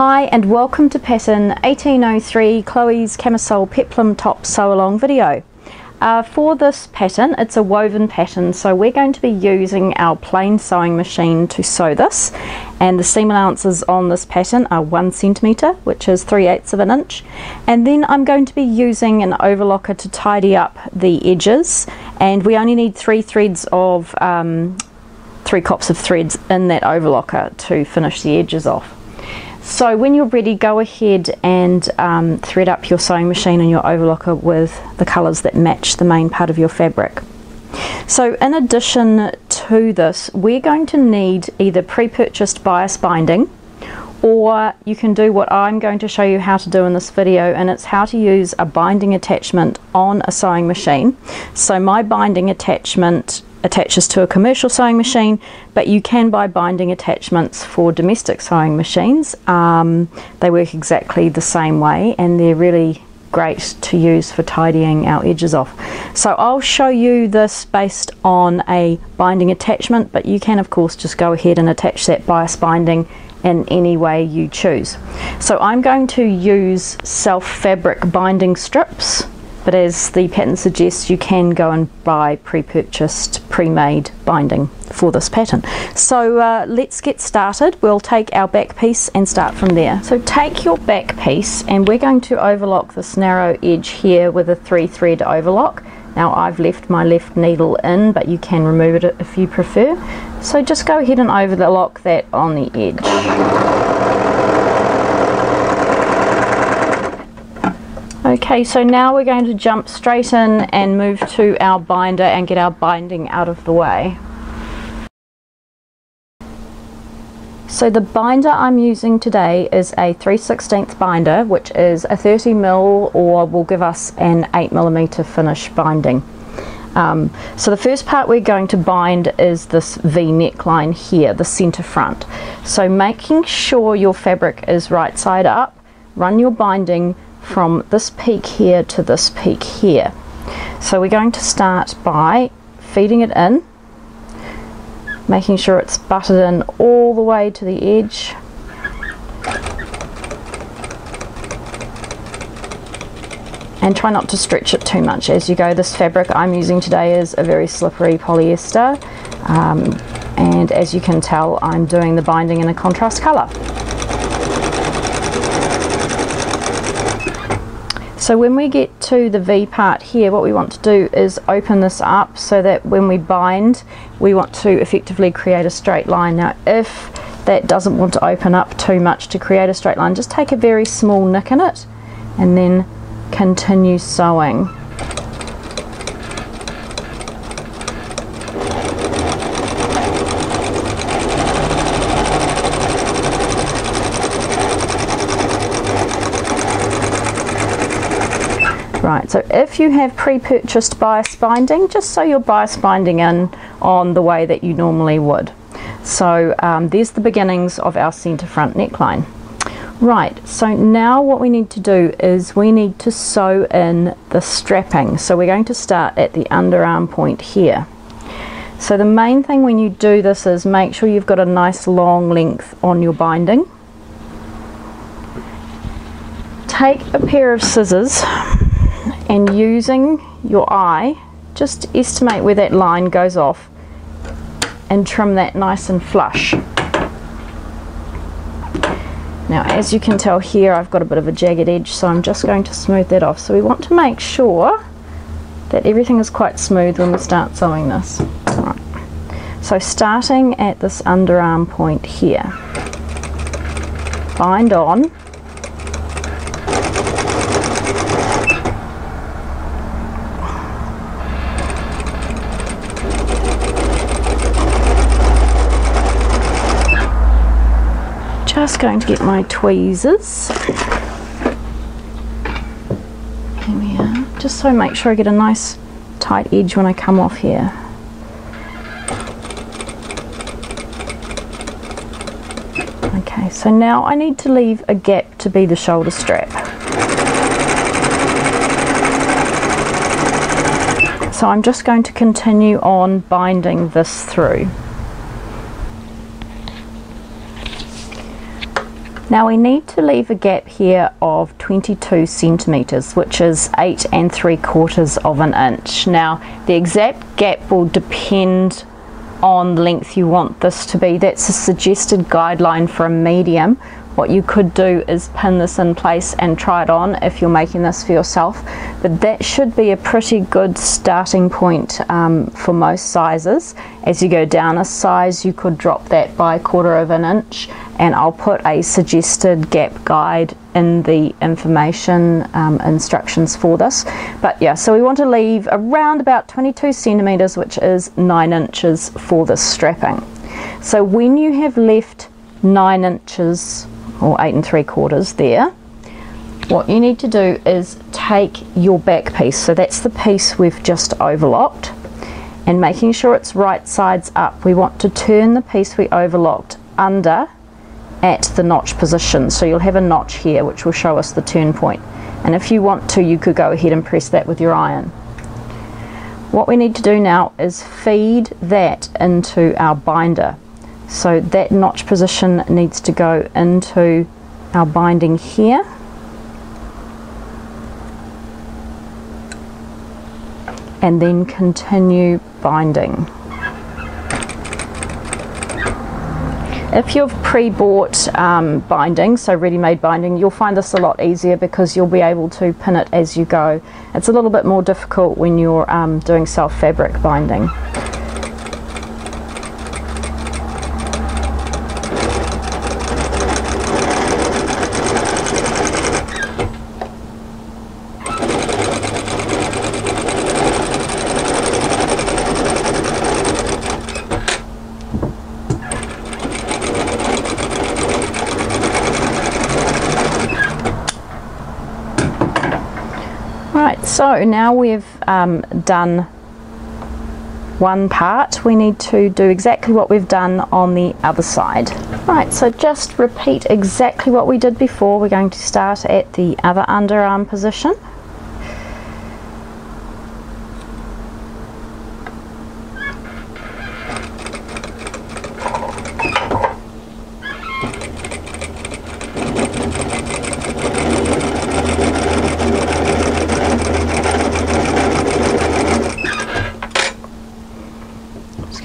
Hi and welcome to pattern 1803 Chloe's camisole peplum top sew along video. Uh, for this pattern it's a woven pattern so we're going to be using our plain sewing machine to sew this and the seam allowances on this pattern are one centimeter which is 3 eighths of an inch and then I'm going to be using an overlocker to tidy up the edges and we only need three threads of um, three cops of threads in that overlocker to finish the edges off. So when you're ready, go ahead and um, thread up your sewing machine and your overlocker with the colours that match the main part of your fabric. So in addition to this, we're going to need either pre-purchased bias binding or you can do what I'm going to show you how to do in this video and it's how to use a binding attachment on a sewing machine. So my binding attachment attaches to a commercial sewing machine, but you can buy binding attachments for domestic sewing machines. Um, they work exactly the same way and they're really great to use for tidying our edges off. So I'll show you this based on a binding attachment, but you can of course just go ahead and attach that bias binding in any way you choose. So I'm going to use self fabric binding strips but as the pattern suggests you can go and buy pre-purchased pre-made binding for this pattern so uh, let's get started. We'll take our back piece and start from there. So take your back piece and we're going to overlock this narrow edge here with a three thread overlock. Now I've left my left needle in but you can remove it if you prefer. So just go ahead and overlock that on the edge Okay, so now we're going to jump straight in and move to our binder and get our binding out of the way. So the binder I'm using today is a 3 16th binder, which is a 30 mil or will give us an 8 millimeter finish binding. Um, so the first part we're going to bind is this V neckline here, the center front. So making sure your fabric is right side up, run your binding from this peak here to this peak here. So we're going to start by feeding it in, making sure it's butted in all the way to the edge. And try not to stretch it too much as you go. This fabric I'm using today is a very slippery polyester. Um, and as you can tell, I'm doing the binding in a contrast colour. So when we get to the V part here, what we want to do is open this up so that when we bind, we want to effectively create a straight line. Now if that doesn't want to open up too much to create a straight line, just take a very small nick in it and then continue sewing. So if you have pre-purchased bias binding, just sew your bias binding in on the way that you normally would. So um, there's the beginnings of our centre front neckline. Right, so now what we need to do is we need to sew in the strapping. So we're going to start at the underarm point here. So the main thing when you do this is make sure you've got a nice long length on your binding. Take a pair of scissors and using your eye just estimate where that line goes off and trim that nice and flush. Now as you can tell here I've got a bit of a jagged edge so I'm just going to smooth that off. So we want to make sure that everything is quite smooth when we start sewing this. Right. so starting at this underarm point here. Bind on just going to get my tweezers. Here we are. Just so I make sure I get a nice tight edge when I come off here. Okay, so now I need to leave a gap to be the shoulder strap. So I'm just going to continue on binding this through. Now we need to leave a gap here of 22 centimetres, which is 8 and 3 quarters of an inch. Now the exact gap will depend on the length you want this to be. That's a suggested guideline for a medium what you could do is pin this in place and try it on if you're making this for yourself. But that should be a pretty good starting point um, for most sizes. As you go down a size, you could drop that by a quarter of an inch and I'll put a suggested gap guide in the information um, instructions for this. But yeah, so we want to leave around about 22 centimeters, which is nine inches for this strapping. So when you have left nine inches or eight and three quarters there what you need to do is take your back piece. So that's the piece we've just overlocked. And making sure it's right sides up we want to turn the piece we overlocked under at the notch position. So you'll have a notch here which will show us the turn point. And if you want to you could go ahead and press that with your iron. What we need to do now is feed that into our binder. So that notch position needs to go into our binding here. And then continue binding. If you've pre-bought um, binding, so ready-made binding, you'll find this a lot easier because you'll be able to pin it as you go. It's a little bit more difficult when you're um, doing self-fabric binding. So now we've um, done one part, we need to do exactly what we've done on the other side. Right, so just repeat exactly what we did before. We're going to start at the other underarm position.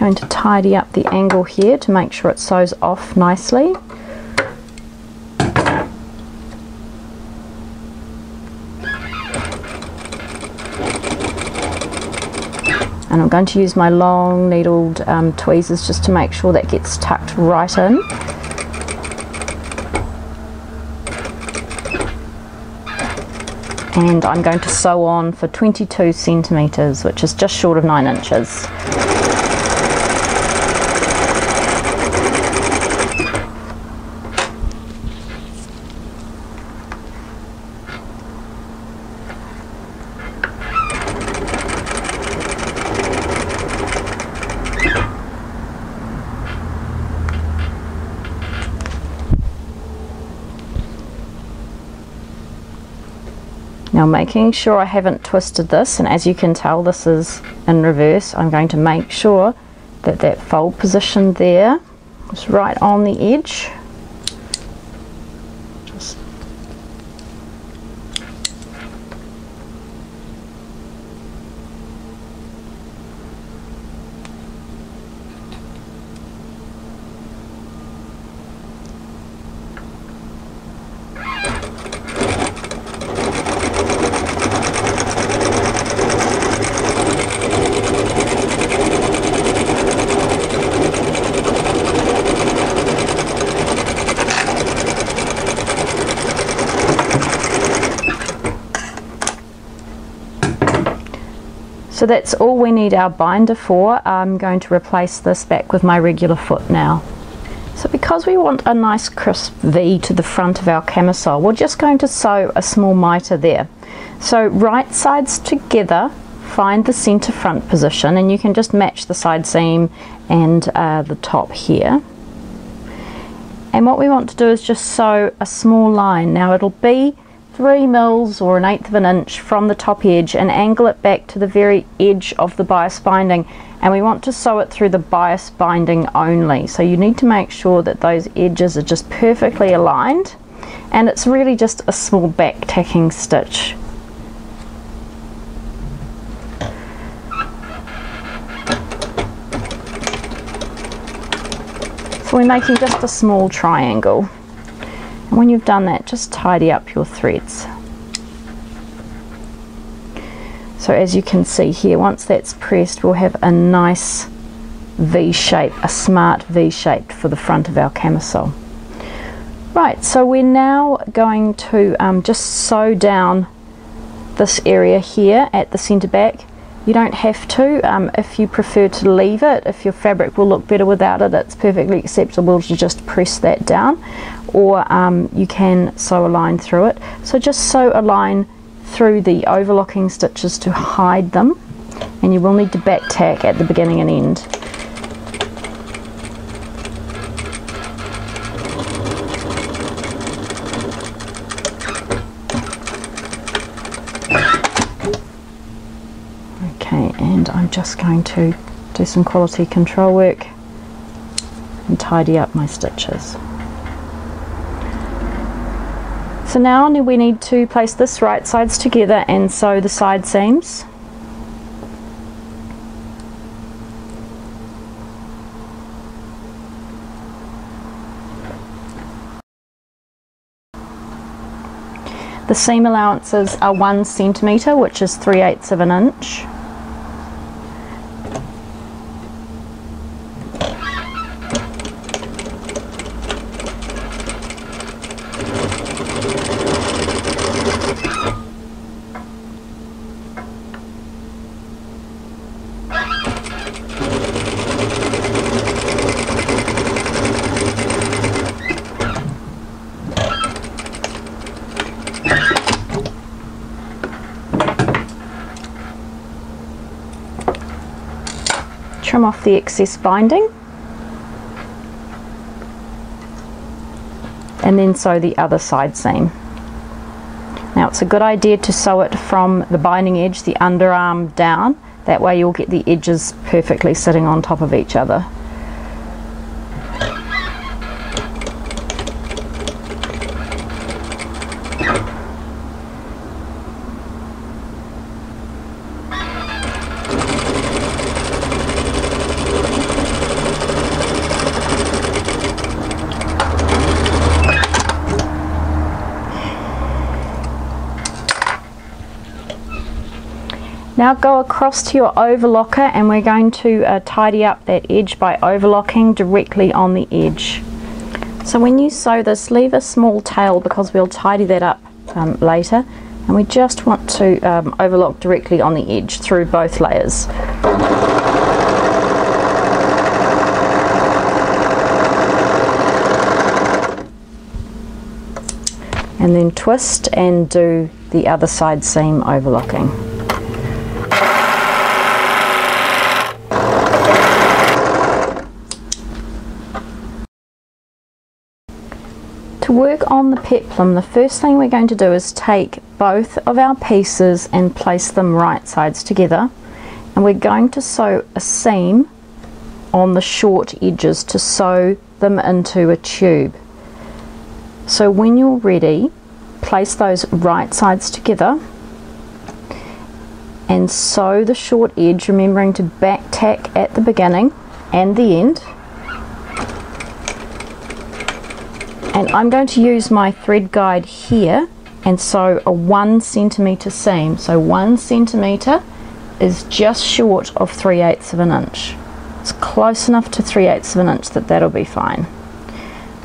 Going to tidy up the angle here to make sure it sews off nicely. And I'm going to use my long needled um, tweezers just to make sure that gets tucked right in. and I'm going to sew on for 22 centimetres which is just short of 9 inches. Making sure I haven't twisted this. And as you can tell this is in reverse. I'm going to make sure that that fold position there is right on the edge So that's all we need our binder for. I'm going to replace this back with my regular foot now. So because we want a nice crisp V to the front of our camisole, we're just going to sew a small mitre there. So right sides together, find the centre front position and you can just match the side seam and uh, the top here. And what we want to do is just sew a small line. Now it'll be three mils or an eighth of an inch from the top edge and angle it back to the very edge of the bias binding. And we want to sew it through the bias binding only. So you need to make sure that those edges are just perfectly aligned and it's really just a small back tacking stitch. So we're making just a small triangle. And when you've done that, just tidy up your threads. So as you can see here, once that's pressed, we'll have a nice V shape, a smart V shape for the front of our camisole. Right, so we're now going to um, just sew down this area here at the centre back you don't have to um, if you prefer to leave it. If your fabric will look better without it, it's perfectly acceptable to just press that down or um, you can sew a line through it. So just sew a line through the overlocking stitches to hide them and you will need to back tack at the beginning and end. Just going to do some quality control work and tidy up my stitches. So now we need to place this right sides together and sew the side seams. The seam allowances are one centimetre, which is 3 eighths of an inch. Trim off the excess binding and then sew the other side seam. Now it's a good idea to sew it from the binding edge, the underarm down, that way you'll get the edges perfectly sitting on top of each other. Now go across to your overlocker and we're going to uh, tidy up that edge by overlocking directly on the edge. So when you sew this, leave a small tail because we'll tidy that up um, later. And we just want to um, overlock directly on the edge through both layers. And then twist and do the other side seam overlocking. Work on the peplum, the first thing we're going to do is take both of our pieces and place them right sides together. And we're going to sew a seam on the short edges to sew them into a tube. So when you're ready, place those right sides together and sew the short edge, remembering to back tack at the beginning and the end. And I'm going to use my thread guide here. And sew a one centimeter seam. So one centimeter is just short of 3 eighths of an inch. It's close enough to 3 eighths of an inch that that'll be fine.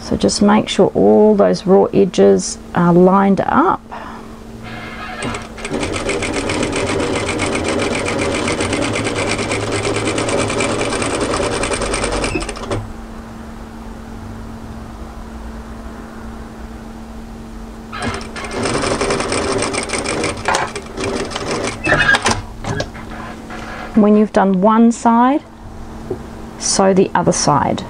So just make sure all those raw edges are lined up When you've done one side, sew the other side.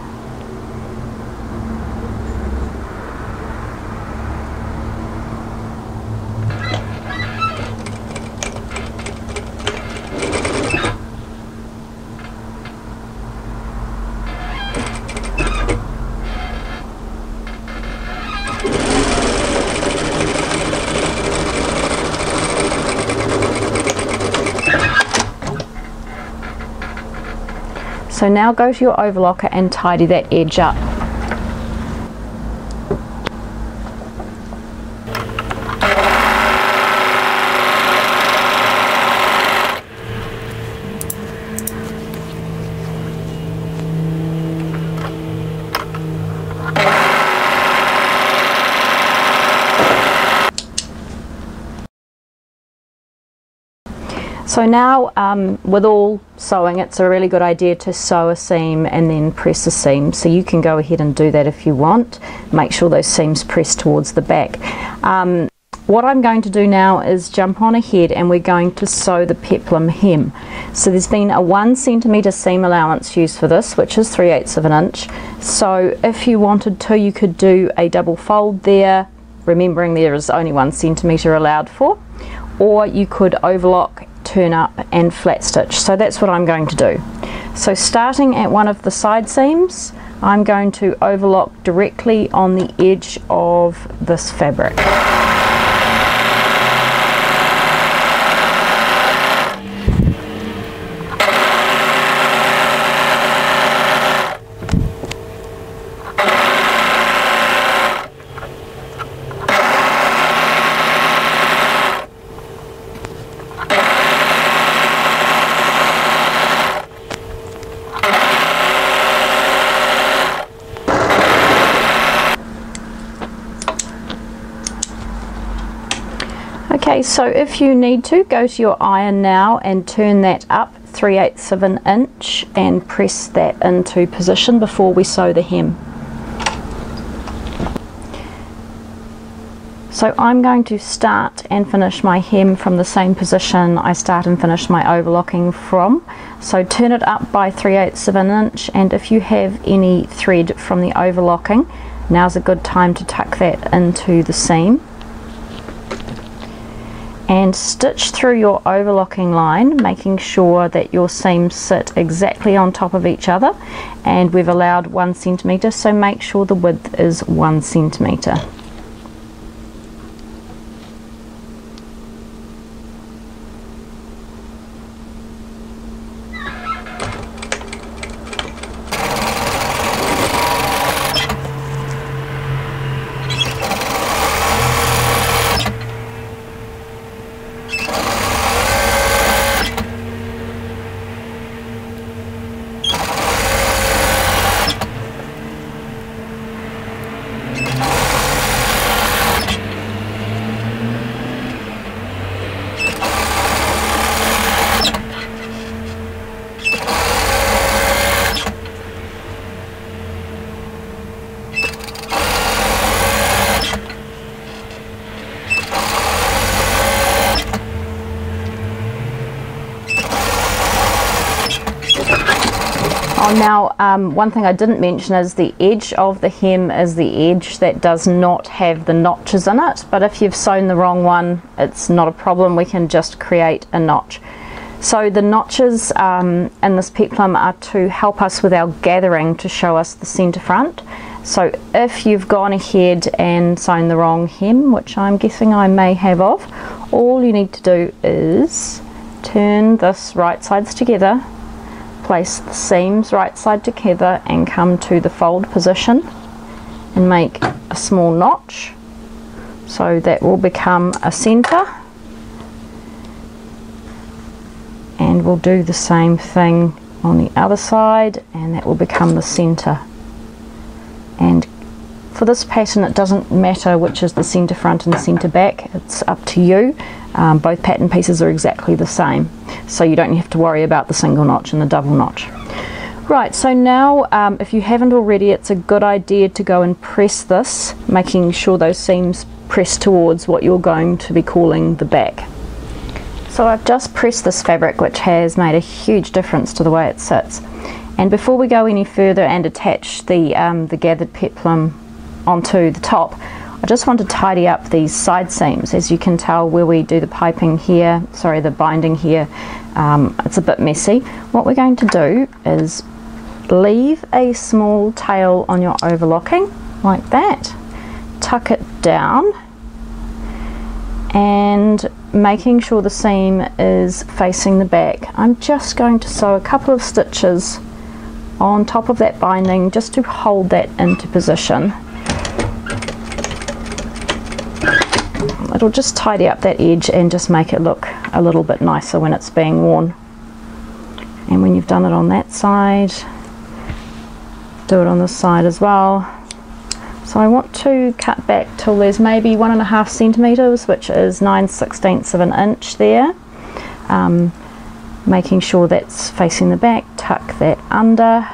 So now go to your overlocker and tidy that edge up. So now um, with all sewing it's a really good idea to sew a seam and then press a seam. So you can go ahead and do that if you want. Make sure those seams press towards the back. Um, what I'm going to do now is jump on ahead and we're going to sew the peplum hem. So there's been a one centimeter seam allowance used for this which is 3 eighths of an inch. So if you wanted to you could do a double fold there. Remembering there is only one centimeter allowed for. Or you could overlock turn up and flat stitch. So that's what I'm going to do. So starting at one of the side seams, I'm going to overlock directly on the edge of this fabric. Okay, so if you need to, go to your iron now and turn that up 3 eighths of an inch and press that into position before we sew the hem. So I'm going to start and finish my hem from the same position I start and finish my overlocking from. So turn it up by 3 eighths of an inch and if you have any thread from the overlocking, now's a good time to tuck that into the seam and stitch through your overlocking line making sure that your seams sit exactly on top of each other. And we've allowed one centimeter so make sure the width is one centimeter now um, one thing I didn't mention is the edge of the hem is the edge that does not have the notches in it but if you've sewn the wrong one it's not a problem we can just create a notch. So the notches um, in this peplum are to help us with our gathering to show us the centre front. So if you've gone ahead and sewn the wrong hem, which I'm guessing I may have of, all you need to do is turn this right sides together place the seams right side together and come to the fold position and make a small notch so that will become a center and we'll do the same thing on the other side and that will become the center and for this pattern it doesn't matter which is the center front and center back it's up to you um, both pattern pieces are exactly the same so you don't have to worry about the single notch and the double notch. Right, so now um, if you haven't already, it's a good idea to go and press this, making sure those seams press towards what you're going to be calling the back. So I've just pressed this fabric which has made a huge difference to the way it sits. And before we go any further and attach the, um, the gathered peplum onto the top, I just want to tidy up these side seams. As you can tell where we do the piping here, sorry the binding here, um, it's a bit messy. What we're going to do is leave a small tail on your overlocking like that, tuck it down and making sure the seam is facing the back. I'm just going to sew a couple of stitches on top of that binding just to hold that into position. It'll just tidy up that edge and just make it look a little bit nicer when it's being worn. And when you've done it on that side, do it on this side as well. So I want to cut back till there's maybe one and a half centimetres, which is 9 sixteenths of an inch there. Um, making sure that's facing the back, tuck that under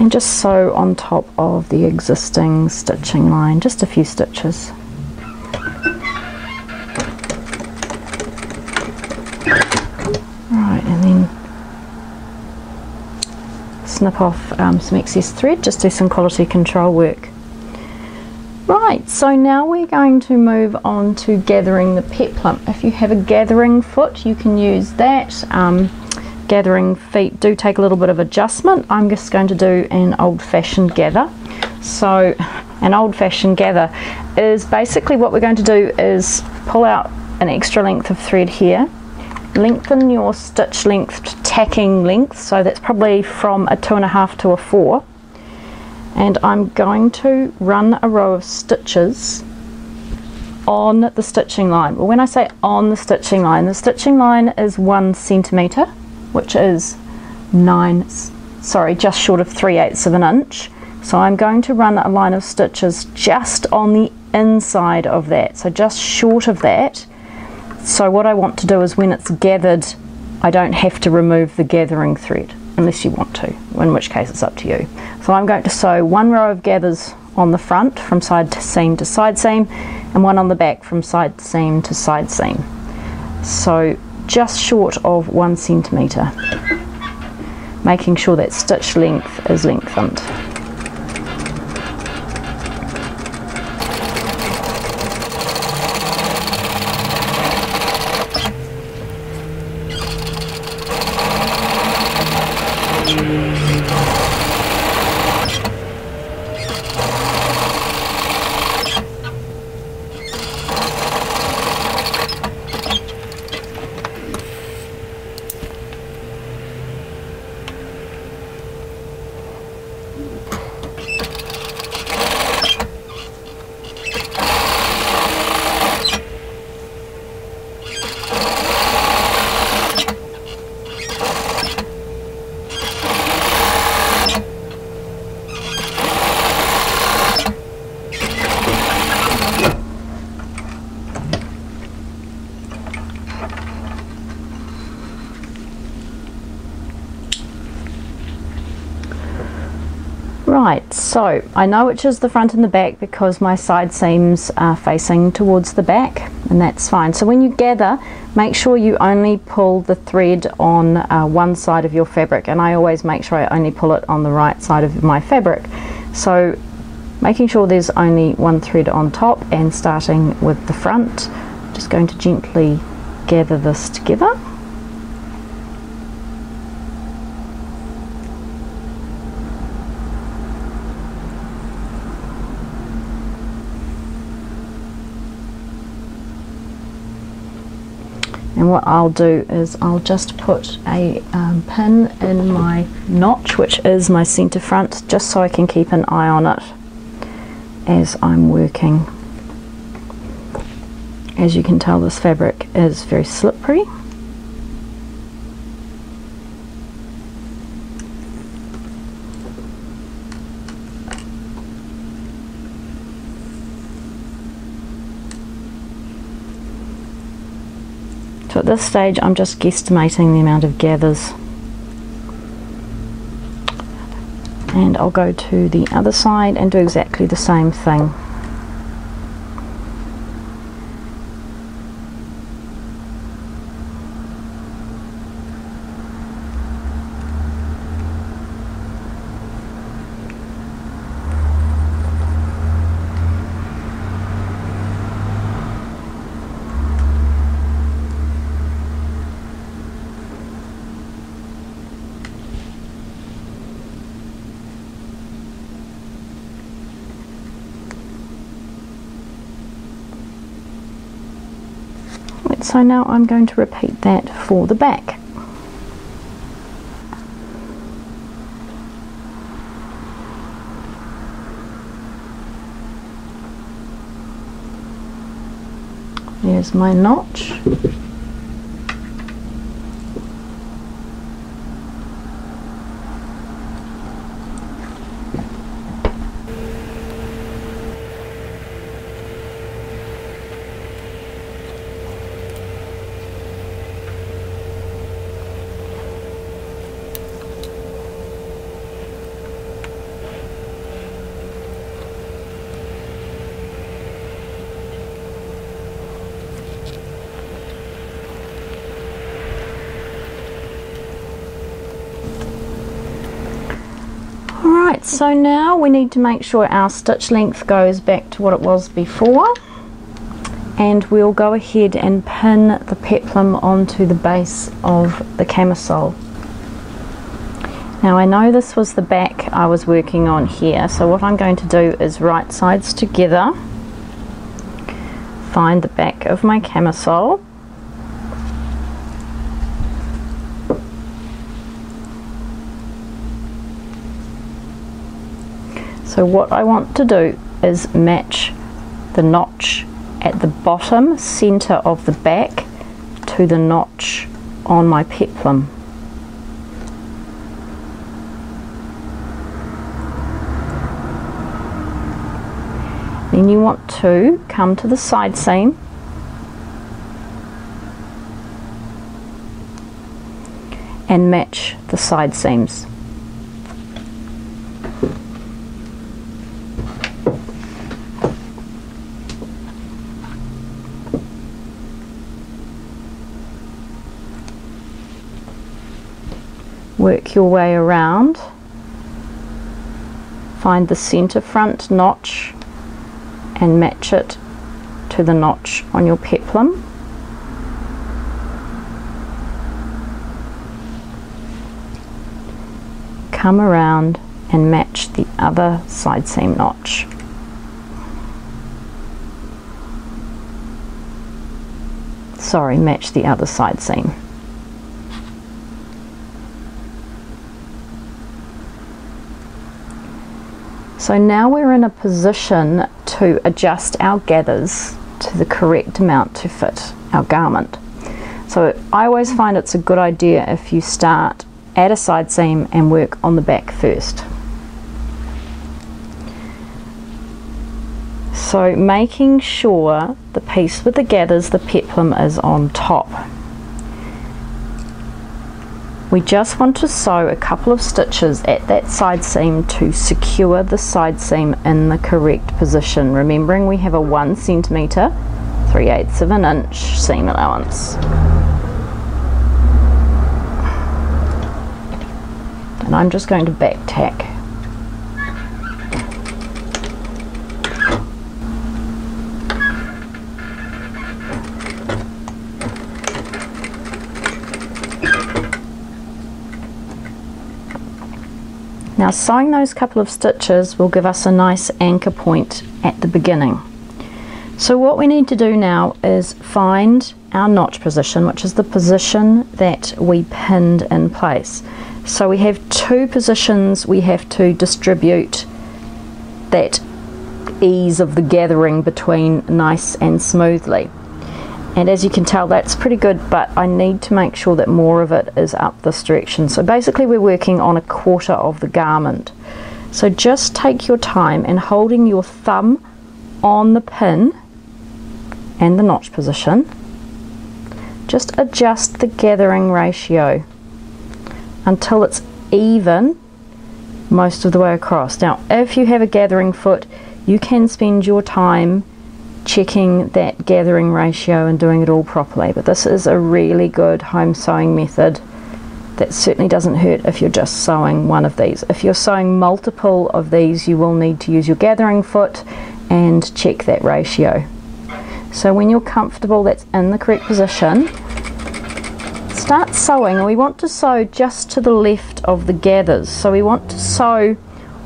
and just sew on top of the existing stitching line, just a few stitches. Snip off um, some excess thread, just do some quality control work. Right, so now we're going to move on to gathering the peplum. If you have a gathering foot, you can use that. Um, gathering feet do take a little bit of adjustment. I'm just going to do an old-fashioned gather. So an old-fashioned gather is basically what we're going to do is pull out an extra length of thread here, lengthen your stitch length to tacking length, so that's probably from a two and a half to a four and I'm going to run a row of stitches on the stitching line. Well, when I say on the stitching line, the stitching line is one centimetre, which is nine, sorry, just short of three eighths of an inch. So I'm going to run a line of stitches just on the inside of that, so just short of that. So what I want to do is when it's gathered, I don't have to remove the gathering thread unless you want to, in which case it's up to you. So I'm going to sew one row of gathers on the front from side to seam to side seam and one on the back from side seam to side seam. So just short of one centimetre, making sure that stitch length is lengthened. Right, I know which is the front and the back because my side seams are facing towards the back and that's fine. So when you gather, make sure you only pull the thread on uh, one side of your fabric and I always make sure I only pull it on the right side of my fabric. So making sure there's only one thread on top and starting with the front, just going to gently gather this together. And what I'll do is I'll just put a um, pin in my notch which is my center front just so I can keep an eye on it as I'm working. As you can tell this fabric is very slippery So at this stage I'm just guesstimating the amount of gathers and I'll go to the other side and do exactly the same thing. so now I'm going to repeat that for the back. There's my notch. So now we need to make sure our stitch length goes back to what it was before and we'll go ahead and pin the peplum onto the base of the camisole. Now I know this was the back I was working on here so what I'm going to do is right sides together find the back of my camisole So what I want to do is match the notch at the bottom center of the back to the notch on my peplum. Then you want to come to the side seam and match the side seams. Work your way around. Find the center front notch and match it to the notch on your peplum. Come around and match the other side seam notch. Sorry match the other side seam So now we're in a position to adjust our gathers to the correct amount to fit our garment. So I always find it's a good idea if you start at a side seam and work on the back first. So making sure the piece with the gathers, the peplum is on top. We just want to sew a couple of stitches at that side seam to secure the side seam in the correct position. Remembering we have a one centimetre, 3 eighths of an inch seam allowance. And I'm just going to back tack Now sewing those couple of stitches will give us a nice anchor point at the beginning. So what we need to do now is find our notch position, which is the position that we pinned in place. So we have two positions we have to distribute that ease of the gathering between nice and smoothly and as you can tell that's pretty good but I need to make sure that more of it is up this direction. So basically we're working on a quarter of the garment. So just take your time and holding your thumb on the pin and the notch position just adjust the gathering ratio until it's even most of the way across. Now if you have a gathering foot you can spend your time checking that gathering ratio and doing it all properly. But this is a really good home sewing method that certainly doesn't hurt if you're just sewing one of these. If you're sewing multiple of these, you will need to use your gathering foot and check that ratio. So when you're comfortable that's in the correct position, start sewing. We want to sew just to the left of the gathers. So we want to sew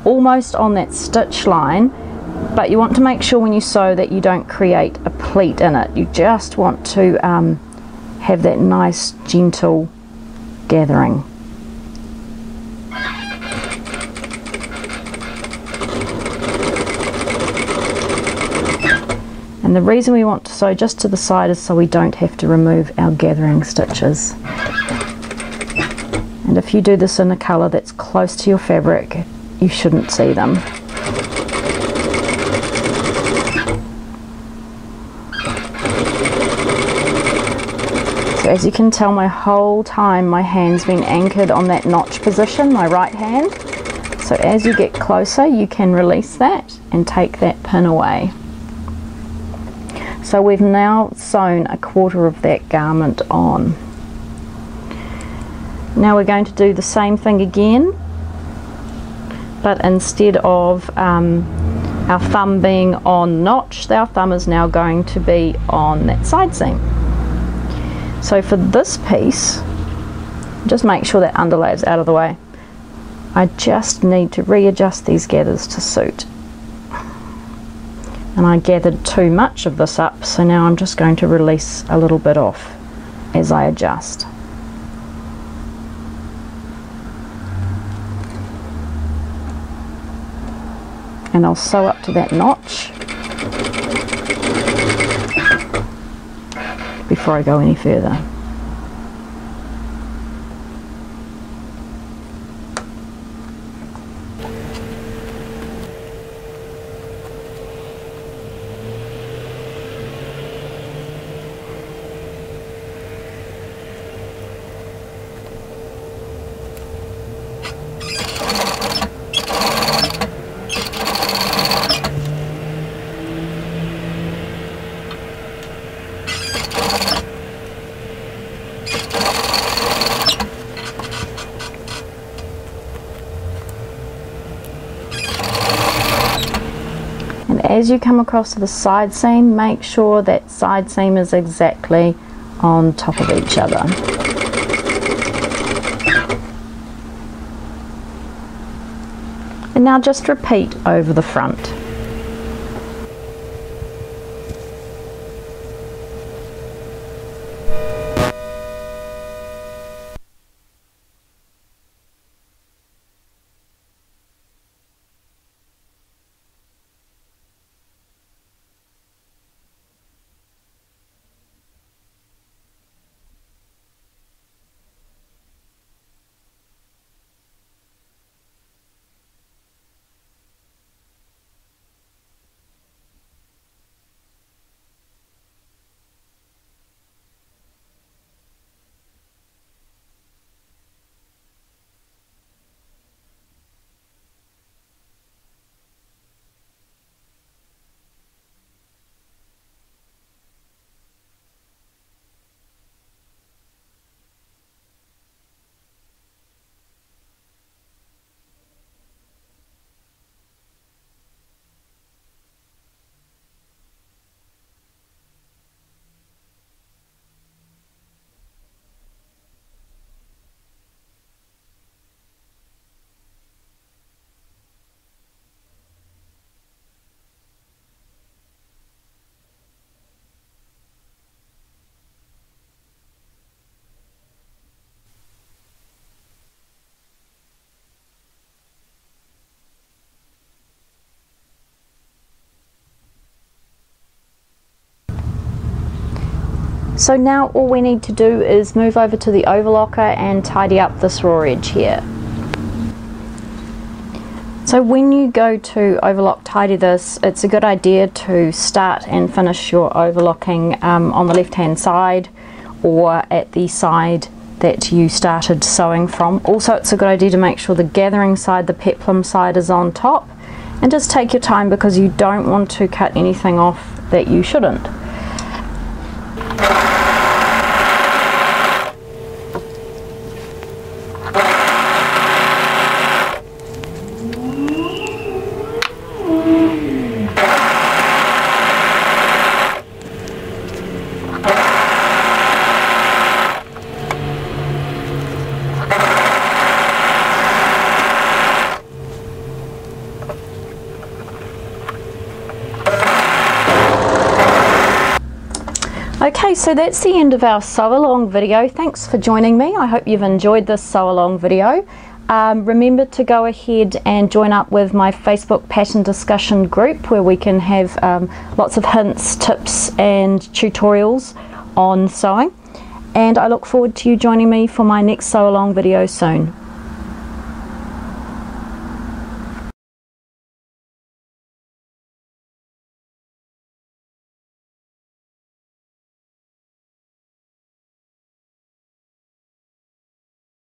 almost on that stitch line but you want to make sure when you sew that you don't create a pleat in it you just want to um, have that nice gentle gathering And the reason we want to sew just to the side is so we don't have to remove our gathering stitches. And if you do this in a colour that's close to your fabric, you shouldn't see them. As you can tell my whole time my hand's been anchored on that notch position, my right hand. So as you get closer you can release that and take that pin away. So we've now sewn a quarter of that garment on. Now we're going to do the same thing again, but instead of um, our thumb being on notch, our thumb is now going to be on that side seam. So for this piece, just make sure that underlay is out of the way. I just need to readjust these gathers to suit. And I gathered too much of this up, so now I'm just going to release a little bit off as I adjust. And I'll sew up to that notch before I go any further. As you come across to the side seam make sure that side seam is exactly on top of each other. And now just repeat over the front. So now all we need to do is move over to the overlocker and tidy up this raw edge here. So when you go to overlock tidy this, it's a good idea to start and finish your overlocking um, on the left hand side or at the side that you started sewing from. Also it's a good idea to make sure the gathering side, the peplum side is on top and just take your time because you don't want to cut anything off that you shouldn't. Okay, so that's the end of our sew along video. Thanks for joining me. I hope you've enjoyed this sew along video. Um, remember to go ahead and join up with my Facebook pattern discussion group where we can have um, lots of hints, tips and tutorials on sewing. And I look forward to you joining me for my next sew along video soon.